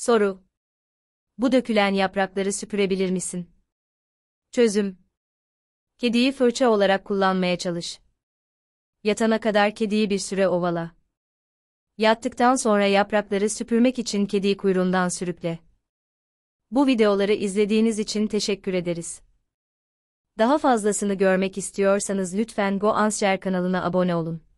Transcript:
Soru. Bu dökülen yaprakları süpürebilir misin? Çözüm. Kediyi fırça olarak kullanmaya çalış. Yatana kadar kediyi bir süre ovala. Yattıktan sonra yaprakları süpürmek için kediyi kuyruğundan sürükle. Bu videoları izlediğiniz için teşekkür ederiz. Daha fazlasını görmek istiyorsanız lütfen Go Answer kanalına abone olun.